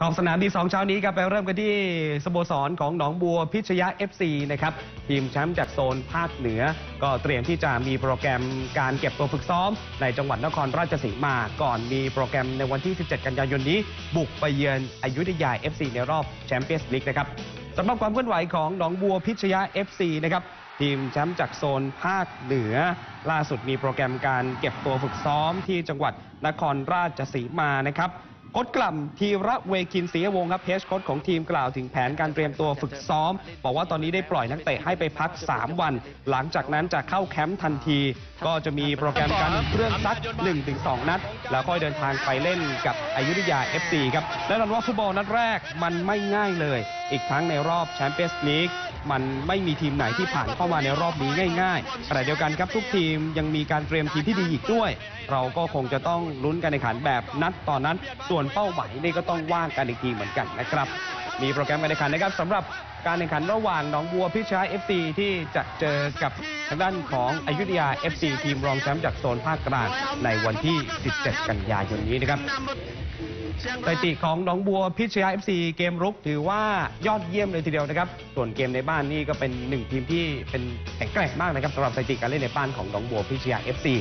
ขอบสนามดีสองเช้านี้ครับไปเริ่มกันที่สโมสรของหนองบัวพิชยะ FC นะครับทีมแชมป์จากโซนภาคเหนือ ก็เตรียมที่จะมีโปรแกรมการเก็บตัวฝึกซ้อม ในจังหวัดนครราชสีมา ก่อนมีโปรแกรมในวันที่ 17 กันยายนนี้ บุกไปเยือนอยุธยา FC ในรอบแชมเปี้ยนส์ลีกนะครับสำหรับความเคลื่อนไหวของหนองบัวพิชยะ FC นะครับทีมแชมป์จากโซนภาคเหนือ ล่าสุดมีโปรแกรมการเก็บตัวฝึกซ้อมที่จังหวัดนครราชสีมานะครับ โค้ดกล่ำทีระเวกินศรีวงศ์ครับเพจโค้ดของทีมกล่าวถึงแผนการเตรียมตัวฝึกซ้อม บอกว่าตอนนี้ได้ปล่อยนักเตะให้ไปพัก 3 วัน หลังจากนั้นจะเข้าแคมป์ทันที ก็จะมีโปรแกรมการเครื่องซัก 1-2 นัด แล้วค่อยเดินทางไปเล่นกับอยุธยา FC ครับแน่นอนว่าฟุตบอลนัดแรกมันไม่ง่ายเลย อีกทั้งในรอบแชมเปี้ยนส์ลีกมันไม่มีทีมไหนที่ผ่านเข้ามาในรอบนี้ง่ายๆขณะเดียวกันครับทุกทีมยังมีการเตรียมทีมที่ดีอีกด้วย เราก็คงจะต้องลุ้นการแข่งขันแบบนัดต่อนนัดส่วนเป้าหมายนี่ก็ต้องว่ากันอีกทีเหมือนกันนะครับมีโปรแกรมการแข่งขันนะครับสำหรับการแข่งขันระหว่างหนองบัวพิชย FC ที่จะเจอกับทางด้านของอยุธยา FC ทีมรองแชมป์จากโซนภาคกลางในวันที่ 17 กันยายนนี้นะครับ สถิติของหนองบัวพิชยาเอฟซีเกมรุกถือว่ายอดเยี่ยมเลยทีเดียวนะครับ ส่วนเกมในบ้านนี่ก็เป็นหนึ่งทีมที่เป็นแข็งแกร่งมากนะครับสำหรับสถิติการเล่นในบ้านของหนองบัวพิชยาเอฟซี